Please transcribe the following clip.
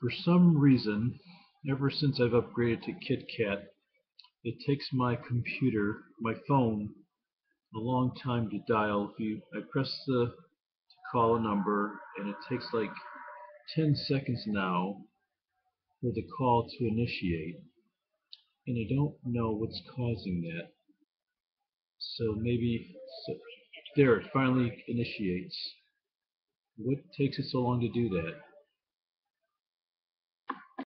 For some reason, ever since I've upgraded to KitKat, it takes my computer, my phone, a long time to dial. If you, I press the to call a number, and it takes like 10 seconds now for the call to initiate, and I don't know what's causing that. So maybe so, there it finally initiates. What takes it so long to do that?